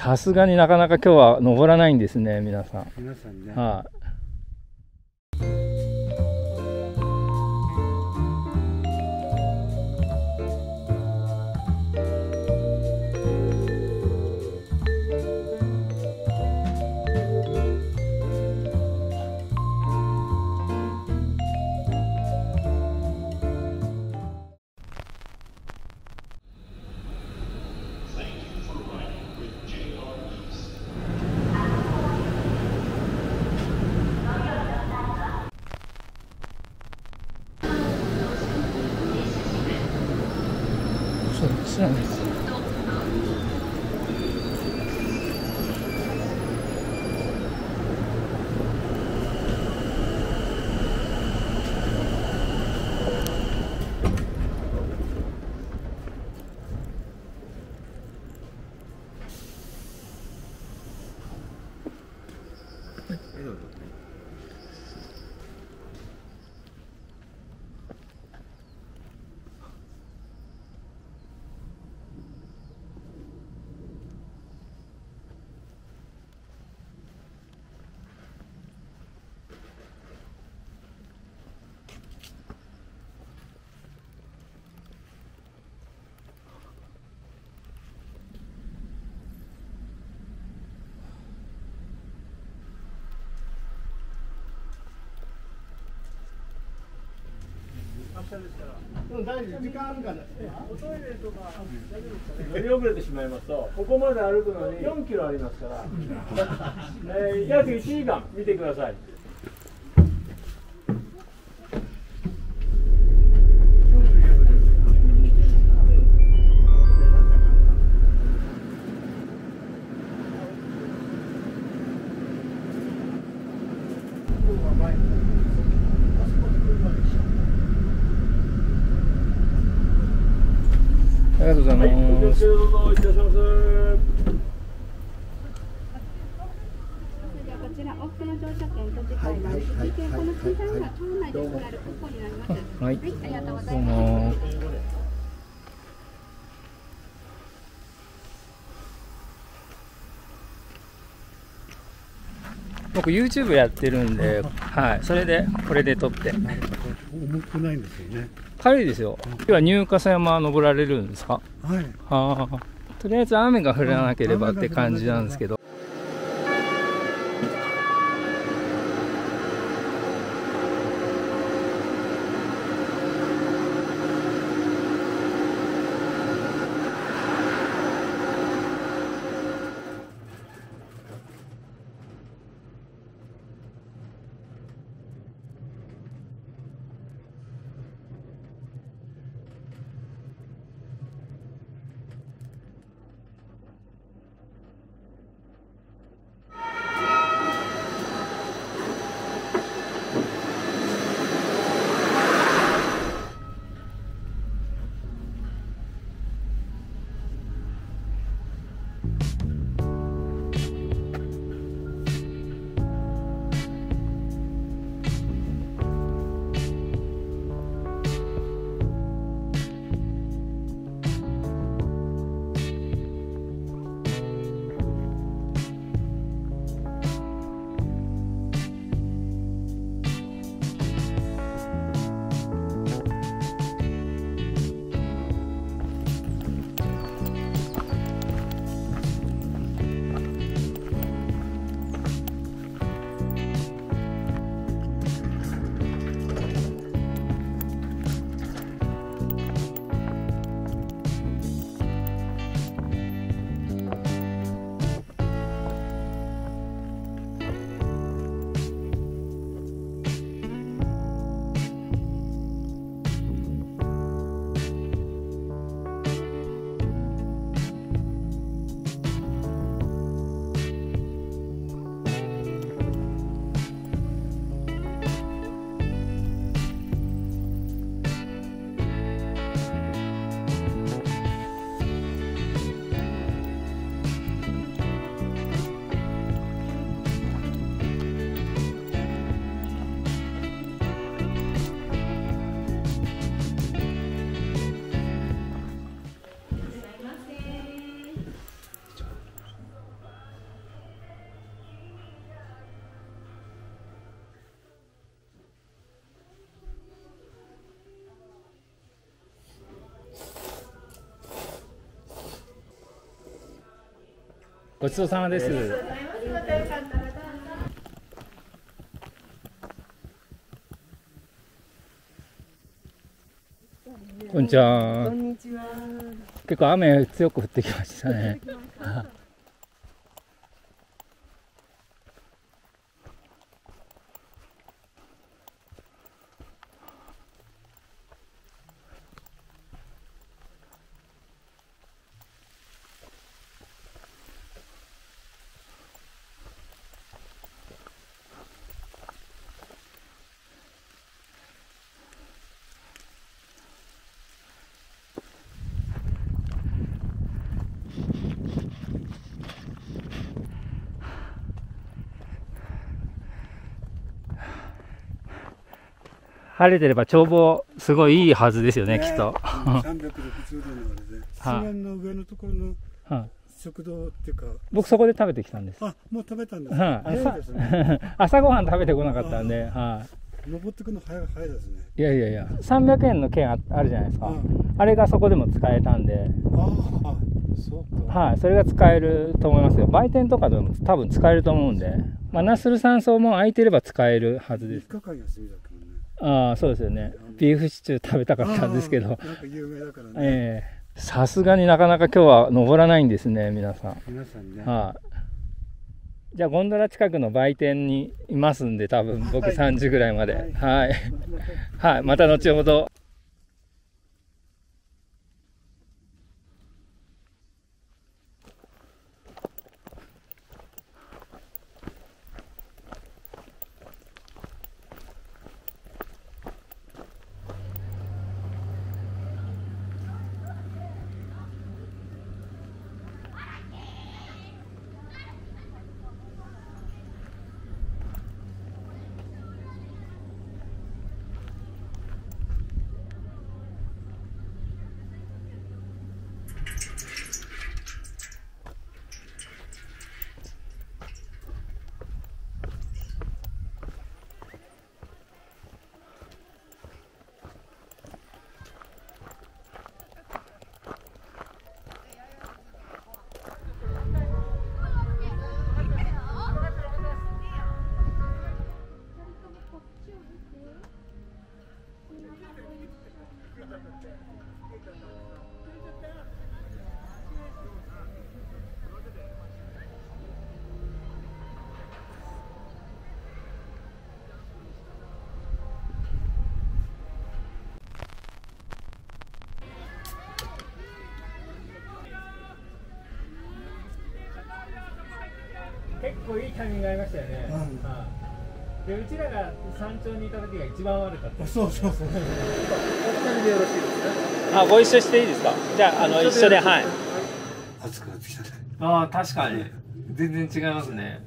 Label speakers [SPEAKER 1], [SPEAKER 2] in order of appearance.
[SPEAKER 1] さすがになかなか今日は登らないんですね皆さん。
[SPEAKER 2] 皆さんね、
[SPEAKER 1] はい、そっち
[SPEAKER 2] うん、大丈夫。時間あるから。おトイレとか。大丈夫ですかね
[SPEAKER 3] 乗り遅れてしまいますと、ここまで歩くのに4キロありますから、えー約1時間見てください。
[SPEAKER 1] ありがとうござい
[SPEAKER 3] はい、お気を
[SPEAKER 1] ます
[SPEAKER 3] つけどうぞいたします。
[SPEAKER 4] じゃあこちら往復の乗車券と次回の時券この小さいが町内で作られるクーポになります。
[SPEAKER 1] はい
[SPEAKER 4] はい、ありがとうございます。
[SPEAKER 1] 僕 YouTube やってるんで、はい、それでこれで撮って
[SPEAKER 2] 重くないんですよね
[SPEAKER 1] 軽いですよ今日は入笠山登られるんですか
[SPEAKER 2] はい
[SPEAKER 1] はあとりあえず雨が降らなければって感じなんですけどごちそうさまです。こんにちは。
[SPEAKER 5] こんにちは。
[SPEAKER 1] 結構雨強く降ってきましたね。晴れてれば眺望すごいいいはずですよね、きっと。
[SPEAKER 2] 360度のあれで、
[SPEAKER 1] はい
[SPEAKER 2] 水面の上のところの
[SPEAKER 1] はい
[SPEAKER 2] 食堂っていうか、
[SPEAKER 1] 僕そこで食べてきたんです。
[SPEAKER 2] あもう食べたんです
[SPEAKER 1] はい
[SPEAKER 2] 早いですね。
[SPEAKER 1] 朝ごはん食べてこなかったんで、は
[SPEAKER 2] 登ってくるの早い早いですね。
[SPEAKER 1] い。いやいやいや、300円の券ああるじゃないですか。
[SPEAKER 2] うん
[SPEAKER 1] あれがそこでも使えたんで、
[SPEAKER 2] ああ、そうか。
[SPEAKER 1] はい、それが使えると思いますよ。売店とかでも多分使えると思うんで、まあ、ナッスル山荘も空いてれば使えるはずで
[SPEAKER 2] 3
[SPEAKER 1] す。
[SPEAKER 2] 日間休みだからね。
[SPEAKER 1] ああ、そうですよね。ビーフシチュー食べたかったんですけど、
[SPEAKER 2] ああなんか有名だからね。
[SPEAKER 1] ええさすがになかなか今日は登らないんですね、皆さん。
[SPEAKER 2] 皆さんね。
[SPEAKER 1] はい。じゃあ、ゴンドラ近くの売店にいますんで、多分僕
[SPEAKER 2] はい
[SPEAKER 1] 3時ぐらいまで。
[SPEAKER 2] はい
[SPEAKER 1] はい。はい。また後ほど。構いいタイミングがありましたよね。
[SPEAKER 2] うん
[SPEAKER 1] はいで、うちらが山頂にいた時が一番悪かった。
[SPEAKER 2] そうそうそう。お二人でよろしいですか。
[SPEAKER 1] あ、ご一緒していいですか？じゃあ、あの、一緒で、はい。
[SPEAKER 2] 暑くなってきたね。
[SPEAKER 1] ああ、確かに。全然違いますね。